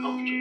culture.